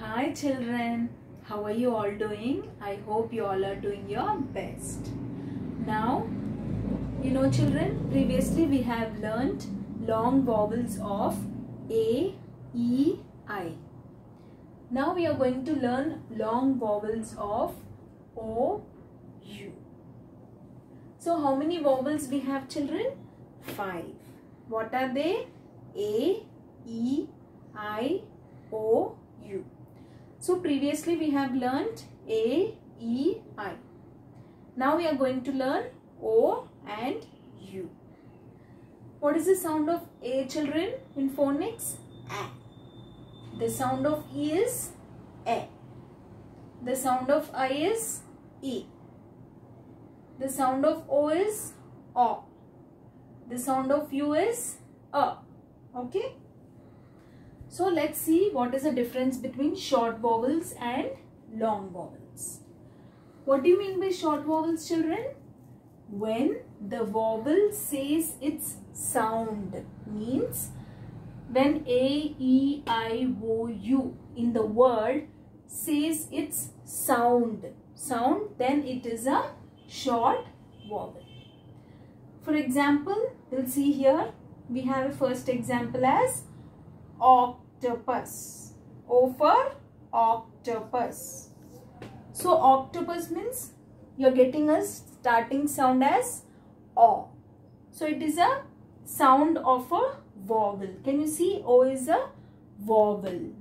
Hi children, how are you all doing? I hope you all are doing your best. Now, you know children, previously we have learnt long vowels of A, E, I. Now we are going to learn long vowels of O, U. So how many vowels we have children? Five. What are they? A, E, I, O, U. So previously we have learnt A, E, I. Now we are going to learn O and U. What is the sound of A children in phonics? A. The sound of E is A. The sound of I is E. The sound of O is O. The sound of U is A. Okay. So let's see what is the difference between short vowels and long vowels. What do you mean by short vowels children? When the vowel says its sound means when A, E, I, O, U in the word says its sound, sound then it is a short vowel. For example, we'll see here we have a first example as octopus. O for octopus. So octopus means you're getting a starting sound as O. So it is a sound of a vowel. Can you see O is a vowel.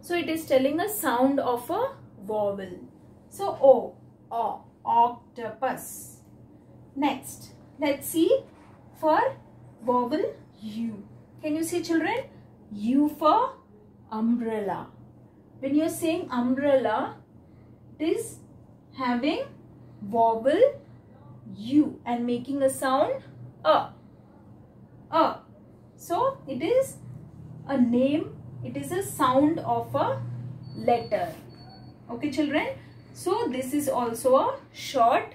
So it is telling a sound of a vowel. So O, O, octopus. Next, let's see for vowel U. Can you see children? U for umbrella. When you are saying umbrella, it is having vowel U and making a sound A. A. So, it is a name, it is a sound of a letter. Okay children? So, this is also a short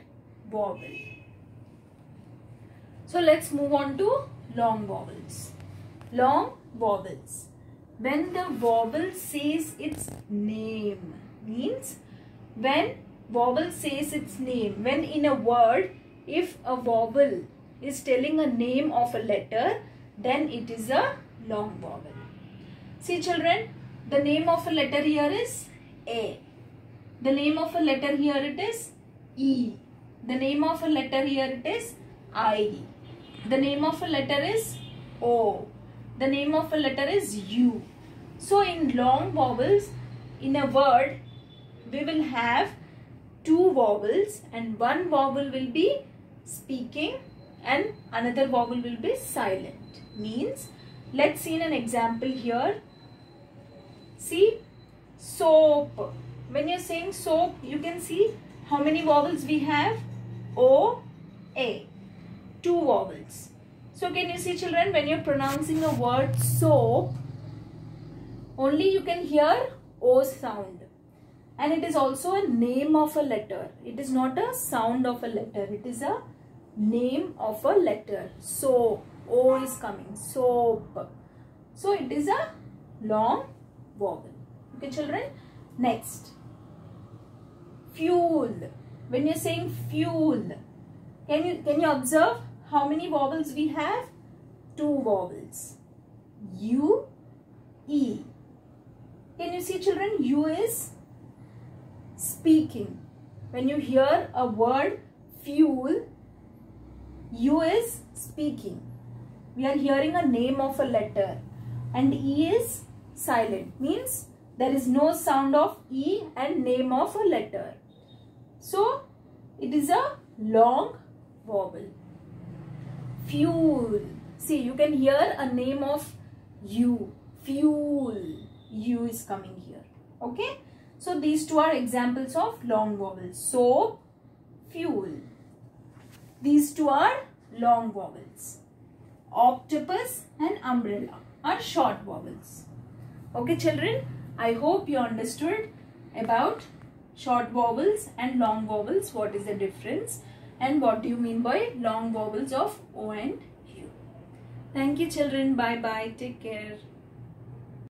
vowel. So, let's move on to long vowels long vowels. When the vowel says its name means when vowel says its name when in a word if a vowel is telling a name of a letter then it is a long vowel. See children the name of a letter here is A. The name of a letter here it is E. The name of a letter here it is I. The name of a letter is O the name of a letter is U. So in long vowels, in a word, we will have two vowels and one vowel will be speaking and another vowel will be silent. Means, let's see an example here. See, soap. When you're saying soap, you can see how many vowels we have? O, A. Two vowels. So can you see children when you're pronouncing a word soap only you can hear O sound and it is also a name of a letter. It is not a sound of a letter. It is a name of a letter. So O is coming. Soap. So it is a long vowel. Okay children. Next. Fuel. When you're saying fuel. Can you, can you observe how many vowels we have? Two vowels. U, E. Can you see children? U is speaking. When you hear a word fuel, U is speaking. We are hearing a name of a letter and E is silent. Means there is no sound of E and name of a letter. So, it is a long vowel fuel. See, you can hear a name of you Fuel. U is coming here. Okay. So, these two are examples of long vowels. Soap, fuel. These two are long vowels. Octopus and umbrella are short vowels. Okay children, I hope you understood about short vowels and long vowels. What is the difference? And what do you mean by long vowels of O and U. Thank you children. Bye bye. Take care.